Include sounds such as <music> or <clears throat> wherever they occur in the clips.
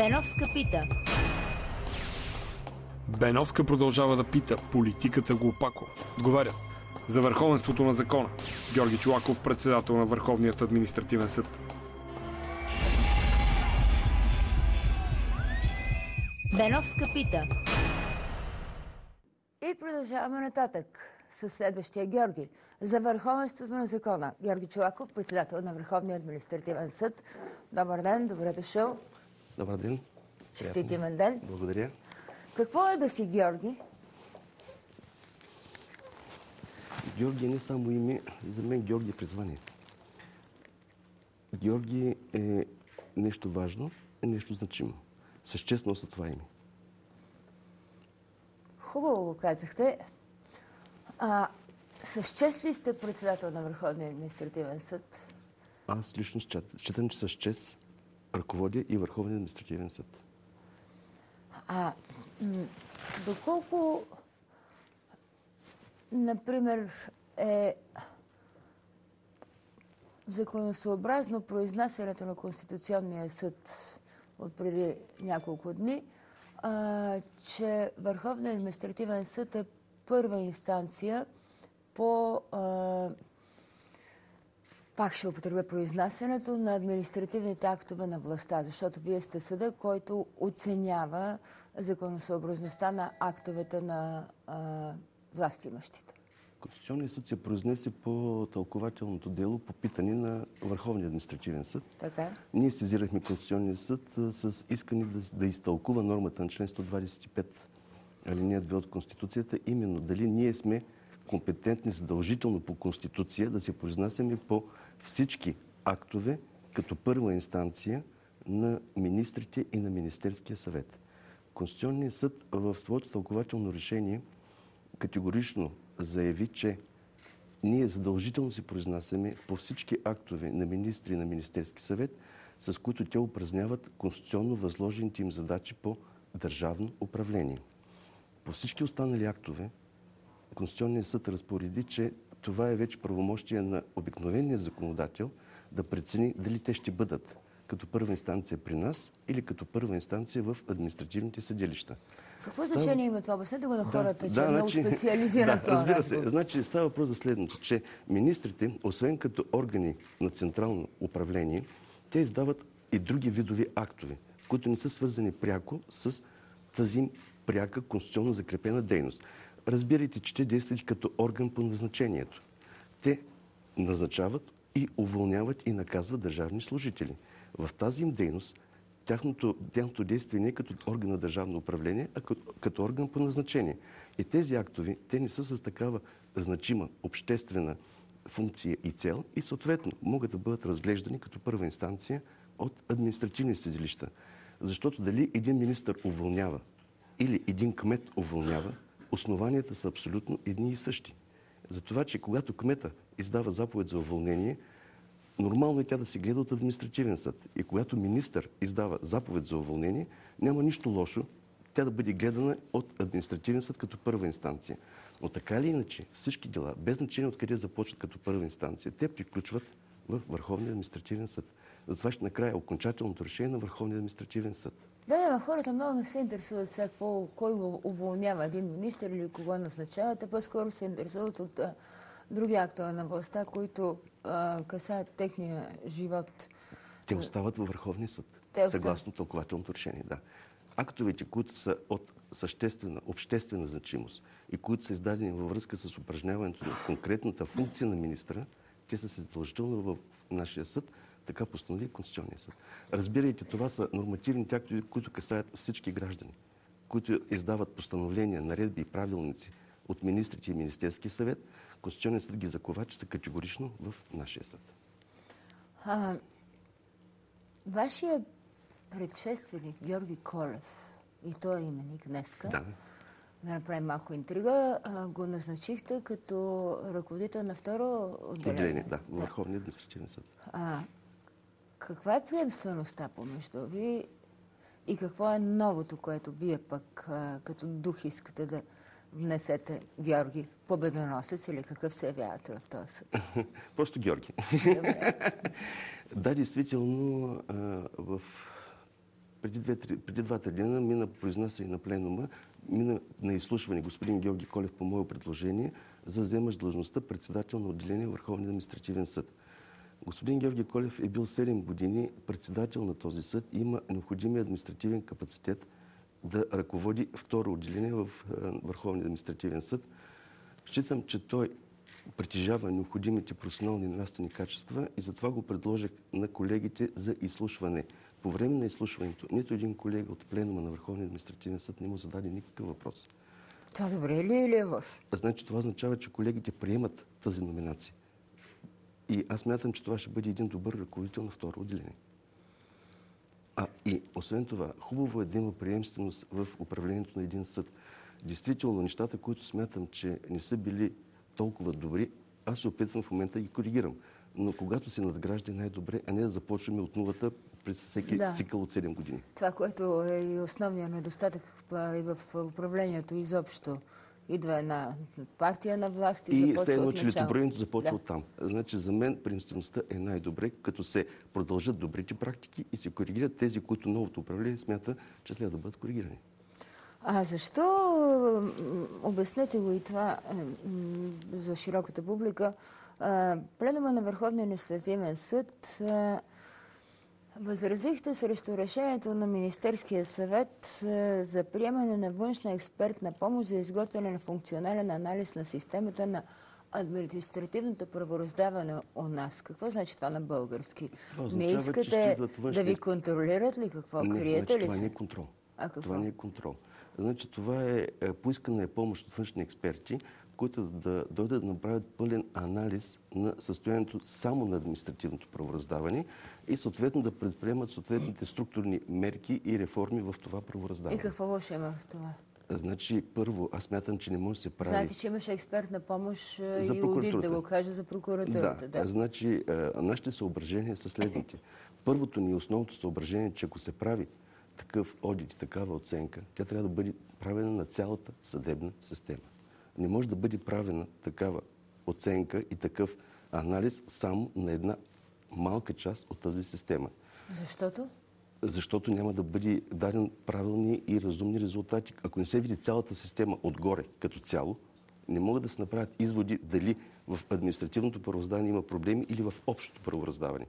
Беновска пита. Беновска продължава да пита. Политиката го опако. Отговарят. За върховенството на закона. Георги Чулаков, председател на Върховният административен съд. Беновска пита. И продължаваме нататък с следващия Георги. За върховенството на закона. Георги Чулаков, председател на Върховния административен съд. Добър ден, добре дошъл. Добър ден. Честит имен ден. Благодаря. Какво е да си Георги? Георги е не само име, за мен Георги е призвание. Георги е нещо важно, е нещо значимо. Съществено са това име. Хубаво го казахте. А, с чест ли сте председател на Върховния административен съд? Аз лично счит- считам, че с чест ръководя и Върховния административен съд. А доколко, например, е законосъобразно произнасянето на Конституционния съд от преди няколко дни, а, че Върховният административен съд е първа инстанция по а, пак ще употребя произнасянето на административните актове на властта, защото вие сте съда, който оценява законосъобразността на актовете на а, властимащите. Конституционният съд се произнесе по тълкователното дело по питане на Върховния административен съд. Така? Ние сезирахме Конституционния съд с искане да, да изтълкува нормата на член 125 алинея 2 от Конституцията, именно дали ние сме компетентни задължително по Конституция да се произнасяме по всички актове като първа инстанция на министрите и на Министерския съвет. Конституционният съд в своето тълкователно решение категорично заяви, че ние задължително се произнасяме по всички актове на министри и на Министерски съвет, с които те упражняват конституционно възложените им задачи по държавно управление. По всички останали актове, Конституционният съд разпореди, че това е вече правомощие на обикновения законодател да прецени дали те ще бъдат като първа инстанция при нас или като първа инстанция в административните съдилища. Какво значение има това? Обяснете го на хората, че да, е много значи- специализиран <laughs> да, това разбира се. Значи става въпрос за следното, че министрите, освен като органи на централно управление, те издават и други видови актове, които не са свързани пряко с тази пряка конституционно закрепена дейност. Разбирайте, че те действат като орган по назначението. Те назначават и уволняват и наказват държавни служители. В тази им дейност тяхното, тяхното действие не е като орган на държавно управление, а като, като орган по назначение. И тези актови, те не са с такава значима обществена функция и цел и съответно могат да бъдат разглеждани като първа инстанция от административни съдилища. Защото дали един министр уволнява или един кмет уволнява, основанията са абсолютно едни и същи. За това, че когато кмета издава заповед за уволнение, нормално е тя да се гледа от административен съд. И когато министър издава заповед за уволнение, няма нищо лошо тя да бъде гледана от административен съд като първа инстанция. Но така или иначе, всички дела, без значение откъде започват като първа инстанция, те приключват в Върховния административен съд. Затова ще накрая окончателното решение на Върховния административен съд. Да, да, хората много не се интересуват сега какво, кой го уволнява един министр или кого назначава. Те по-скоро се интересуват от а, други актове на властта, които а, касаят техния живот. Те остават във Върховния съд, Те съгласно тълкователното решение. Да. Актовете, които са от съществена, обществена значимост и които са издадени във връзка с упражняването на конкретната функция на министра, те са се задължително в нашия съд, така постанови Конституционния съд. Разбирайте, това са нормативните актове, които касаят всички граждани, които издават постановления, наредби и правилници от министрите и Министерския съвет. Конституционният съд ги закова, че са категорично в нашия съд. А, вашия предшественик Георги Колев, и той е именик днеска, Да. да направим малко интрига, а, го назначихте като ръководител на второ отделение. Отделение, да, Върховния административен съд. А, каква е приемствеността помежду ви и какво е новото, което вие пък като дух искате да внесете Георги победоносец или какъв се явявате в този съд? <laughs> Просто Георги. <laughs> Да, действително, в преди два-три дена мина произнася и на пленума, мина на изслушване господин Георги Колев по мое предложение за вземаш длъжността председател на отделение Върховния административен съд. Господин Георги Колев е бил 7 години председател на този съд и има необходимия административен капацитет да ръководи второ отделение в е, Върховния административен съд. Считам, че той притежава необходимите професионални и нравствени качества и затова го предложих на колегите за изслушване. По време на изслушването нито един колега от пленума на Върховния административен съд не му зададе никакъв въпрос. Това добре ли е или е лошо? Значи това означава, че колегите приемат тази номинация. И аз мятам, че това ще бъде един добър ръководител на второ отделение. А и освен това, хубаво е да има приемственост в управлението на един съд. Действително, нещата, които смятам, че не са били толкова добри, аз се опитвам в момента да ги коригирам. Но когато се надгражда най-добре, а не да започваме от нулата през всеки Да. цикъл от 7 години. Това, което е и основният недостатък и в управлението изобщо. Идва една партия на власт и, И започва все едно, че начало. летоброенето започва Да. от там. Значи за мен приемствеността е най-добре, като се продължат добрите практики и се коригират тези, които новото управление смята, че следва да бъдат коригирани. А защо, обяснете го и това за широката публика, Пленума на Върховния административен съд възразихте срещу решението на Министерския съвет а, за приемане на външна експертна помощ за изготвяне на функционален анализ на системата на административното правораздаване у нас. Какво значи това на български? Това Не искате идват да външни ви контролират ли какво? не, Криете значи, ли това се? не е контрол. А какво? Това не е контрол. Значи това е, е поискана е помощ от външни експерти, които да дойдат да направят пълен анализ на състоянието само на административното правораздаване и съответно да предприемат съответните структурни мерки и реформи в това И правораздаване. какво лошо има в това? Значи, първо, аз смятам, че не може да се прави... Знаете, че имаше експертна помощ За и аудит, да го кажа за прокуратурата. Да, значи а, нашите съображения са следните. Първото ни основното съображение е, че ако се прави такъв одит и такава оценка, тя трябва да бъде правена на цялата съдебна система. Не може да бъде правена такава оценка и такъв анализ само на една малка част от тази система. Защото? Защото няма да бъде даден правилни и разумни резултати. Ако не се види цялата система отгоре като цяло, не могат да се направят изводи дали в административното правораздаване има проблеми или в общото правораздаване.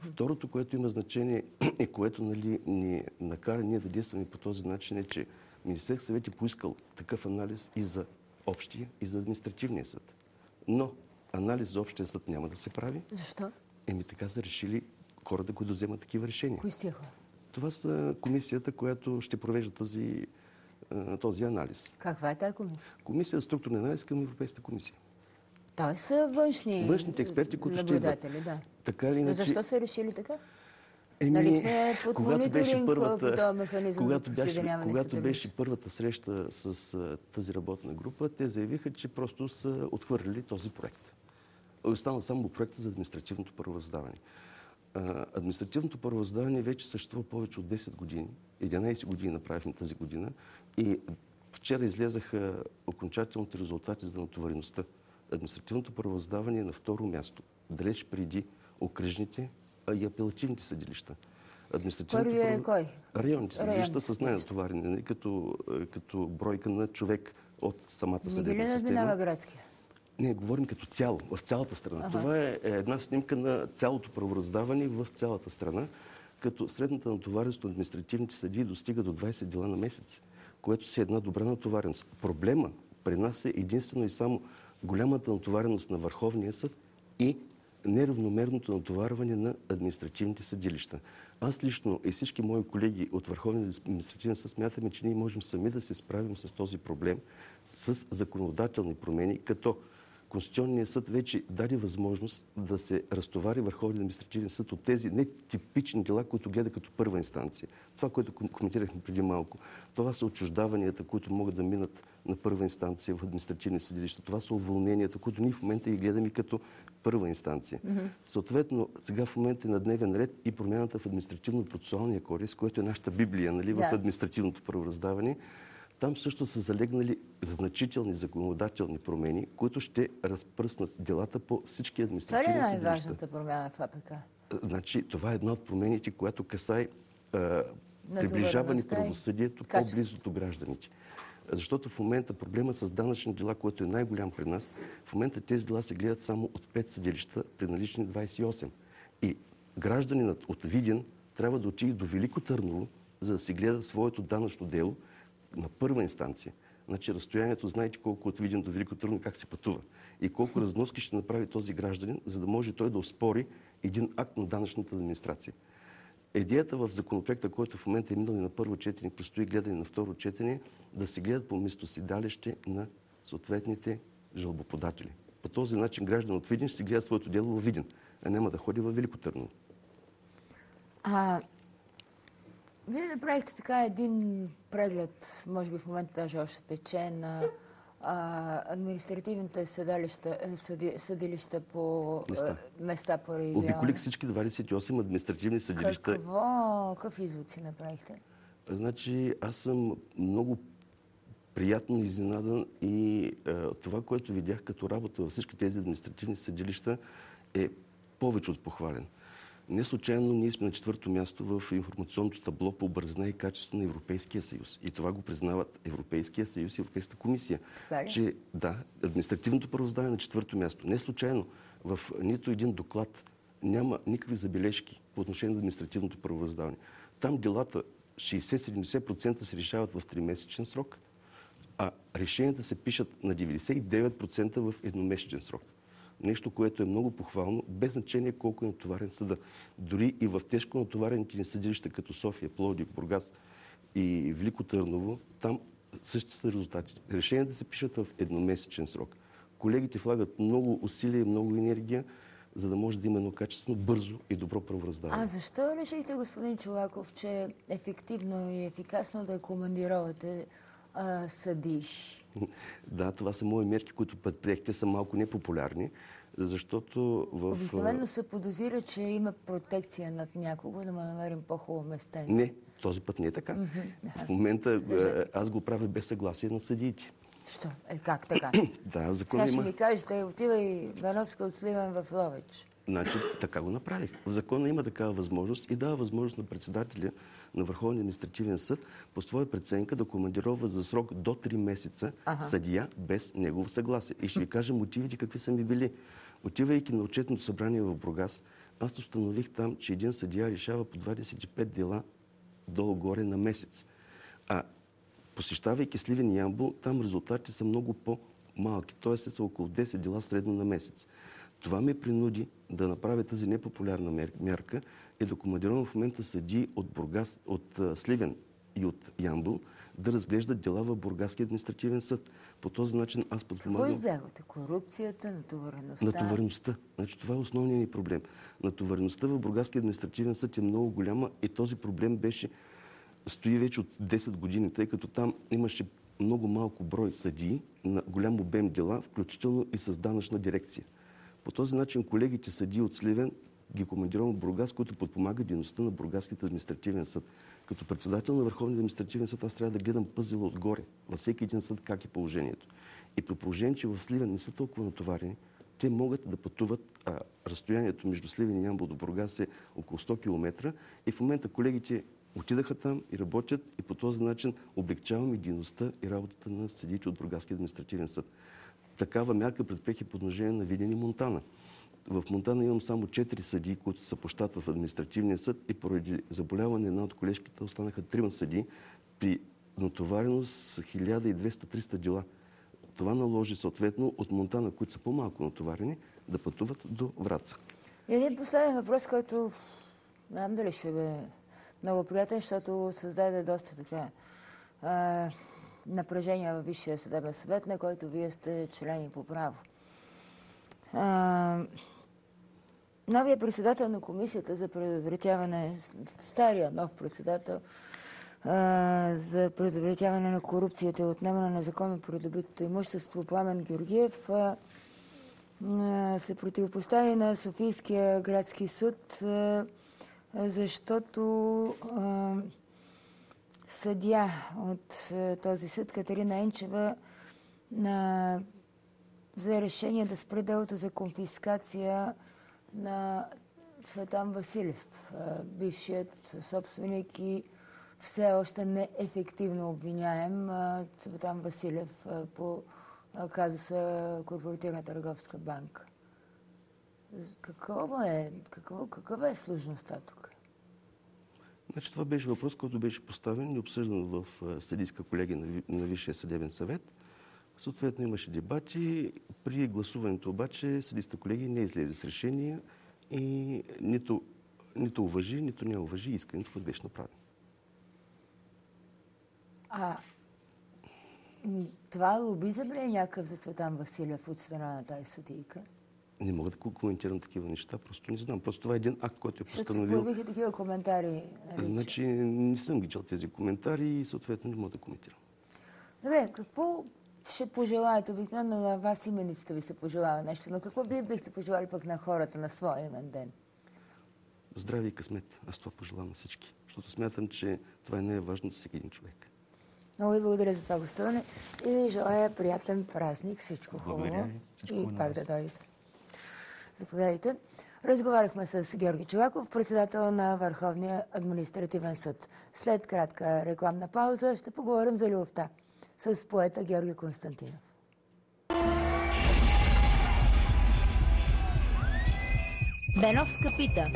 Второто, което има значение и <clears throat> което нали, ни накара ние да действаме по този начин е, че Министерския съвет е поискал такъв анализ и за общия, и за административния съд. Но анализ за общия съд няма да се прави. Защо? Еми така са решили хората, които вземат такива решения. Кои сте хора? Това са комисията, която ще провежда тази, този анализ. Каква е тази комисия? Комисия за структурен анализ към Европейската комисия. Той са външни Външните експерти, които ще идват. да. Така или Но иначе... защо са решили така? Еми, Нали сме под когато беше първата- по този механизъм когато беше, когато беше първата среща с а, тази работна група, те заявиха, че просто са отхвърлили този проект. Останал само проекта за административното правораздаване. А, административното правораздаване вече съществува повече от 10 години. 11 години направихме тази година и вчера излезаха окончателните резултати за натовареността. Административното правораздаване е на второ място, далеч преди окръжните и апелативните съдилища. Административното Първи е кой? Районните съдилища с най-натоварени, нали, като, е, като бройка на човек от самата Не ги ли съдебна надминава система. градския? Не, говорим като цяло, в цялата страна. Това е е една снимка на цялото правораздаване в цялата страна, като средната натовареност на административните съдии достига до 20 дела на месец, което си е една добра натовареност. Проблема при нас е единствено и само голямата натовареност на Върховния съд и неравномерното натоварване на административните съдилища. Аз лично и всички мои колеги от Върховния административен съд смятаме, че ние можем сами да се справим с този проблем с законодателни промени, като Конституционният съд вече даде възможност да се разтовари Върховния административен съд от тези нетипични дела, които гледа като първа инстанция. Това, което ком- коментирахме преди малко. Това са отчуждаванията, които могат да минат на първа инстанция в административни съдилища. Това са уволненията, които ние в момента ги гледаме като първа инстанция. Съответно, сега в момента е на дневен ред и промяната в административно-процесуалния кодекс, който е нашата библия нали, в Да. административното правораздаване. Там също са залегнали значителни законодателни промени, които ще разпръснат делата по всички Това ли административни е съдилища. най-важната промяна в АПК? Значи, това е една от промените, която касае а, приближаване правосъдието по-близо до гражданите. Защото в момента проблема с данъчни дела, който е най-голям при нас, в момента тези дела се гледат само от 5 съдилища при налични 28. И гражданинът от Видин трябва да отиде до Велико Търново, за да си гледа своето данъчно дело на първа инстанция. Значи разстоянието, знаете колко от Видин до Велико Търново, как се пътува. И колко разноски ще направи този гражданин, за да може той да оспори един акт на данъчната администрация. Идеята в законопроекта, който в момента е минал и на първо четене, предстои гледане на второ четене, да се гледат по местоседалище на съответните жалбоподатели. По този начин граждан от Видин ще си гледа своето дело в Видин, а няма да ходи в Велико Търново. А, вие направихте така един преглед, може би в момента даже още тече, на а, административните съдалища, е, съди, съдилища по Места. е, места по региона. Обиколих всички 28 административни съдилища. Какво, какъв извод си направихте? Значи аз съм много приятно изненадан и е, това, което видях като работа във всички тези административни съдилища е повече от похвален. Не случайно ние сме на четвърто място в информационното табло по бързина и качество на Европейския съюз. И това го признават Европейския съюз и Европейската комисия. Ли? Че да, административното правораздаване е на четвърто място. Не случайно в нито един доклад няма никакви забележки по отношение на административното правораздаване. Там делата 60-70% се решават в 3-месечен срок, а решенията се пишат на 99% в едномесечен срок. Нещо, което е много похвално, без значение колко е натоварен съда. Дори и в тежко натоварените ни съдилища, като София, Пловдив, Бургас и Велико Търново, там същите са резултатите. Решенията се пишат в едномесечен срок. Колегите влагат много усилия и много енергия, за да може да има едно качествено, бързо и добро правораздаване. А защо решихте, господин Чулаков, че ефективно и ефикасно да командировате а, съдии? Да, това са мои мерки, които предприехте, са малко непопулярни, защото в... Обикновено се подозира, че има протекция над някого, да му намерим по-хубаво местенце. Не, този път не е така. В момента е, аз го правя без съгласие на съдиите. Що? Е, как така? <clears throat> Да, в Сега ще ми кажете, отивай Бановска от Сливен в Ловеч. Значи, така го направих. В закона има такава възможност и дава възможност на председателя на Върховния административен съд по своя преценка да командирова за срок до 3 месеца Аха. съдия без негово съгласие. И ще ви кажа мотивите какви са ми били. Отивайки на отчетното събрание в Бургас, аз установих там, че един съдия решава по 25 дела долу-горе на месец. А посещавайки Сливен и Ямбол, там резултатите са много по-малки, т.е. са около 10 дела средно на месец. Това ме принуди да направя тази непопулярна мярка и да командирам в момента съди от, Бургас, от Сливен и от Ямбол да разглеждат дела в Бургаския административен съд. По този начин аз Какво подпомагам избягвате? Корупцията, натовареността? натовареността. Значи, това е основният ни проблем. Натовареността в Бургаския административен съд е много голяма и този проблем беше стои вече от 10 години, тъй като там имаше много малко брой съдии на голям обем дела, включително и с данъчна дирекция. По този начин колегите съдии от Сливен ги командирам от Бургас, които подпомагат дейността на Бургаският административен съд. Като председател на Върховния административен съд аз трябва да гледам пъзела отгоре, във всеки един съд как е положението. И при положение, че в Сливен не са толкова натоварени, те могат да пътуват, а разстоянието между Сливен и Ямбол до Бургас е около 100 км и в момента колегите отидаха там и работят и по този начин облегчаваме дейността и работата на съдиите от Бургаския административен съд. Такава мярка предприех и по отношение на Видин и Монтана. В Монтана имам само 4 съдии, които са по щат в административния съд и поради заболяване на една от колежките останаха трима съдии при натовареност 1200-300 дела. Това наложи съответно от Монтана, които са по-малко натоварени, да пътуват до Враца. Един последен въпрос, който не знам дали ще бе много приятен, защото създаде доста така а, напрежение във Висшия съдебен съвет, на който вие сте члени по право. Новия председател на комисията за предотвратяване, стария нов председател за предотвратяване на корупцията и отнемане на законно придобитото имущество Пламен Георгиев се противопостави на Софийския градски съд, а, защото а, съдия от а, този съд Катерина Енчева а, взе решение да спре делото за конфискация на Цветан Василев, а, бившият собственик и все още неефективно обвиняем Цветан Василев по казуса Корпоративна търговска банка. Какво е, какво, каква е сложността тук? Значи, това беше въпрос, който беше поставен и обсъждан в съдийска колегия на, на Висшия съдебен съвет. Съответно имаше дебати. При гласуването обаче съдийска колегия не излезе с решение и нито, нито уважи, нито не уважи искането, което беше направено. А това лобизъм ли е някакъв за Цветан Василев от страна на тази съдийка? Не мога да ко- коментирам такива неща, просто не знам. Просто това е един акт, който е постановил. появиха такива коментари. Нали, Значи не съм ги чел тези коментари и съответно не мога да коментирам. Добре, какво ще пожелаете? Обикновено на вас именицата ви се пожелава нещо, но какво вие бихте пожелали пък на хората на своя имен ден? Здраве и късмет. Аз това пожелавам на всички. Защото смятам, че това е най-важно за всеки един човек. Много ви благодаря за това гостуване и ви желая приятен празник, всичко хубаво. Благодаря ви. Всичко и пак да дойдете. Заповядайте. Разговаряхме с Георги Чулаков, председател на Върховния административен съд. След кратка рекламна пауза ще поговорим за любовта с поета Георги Константинов. Беновска пита.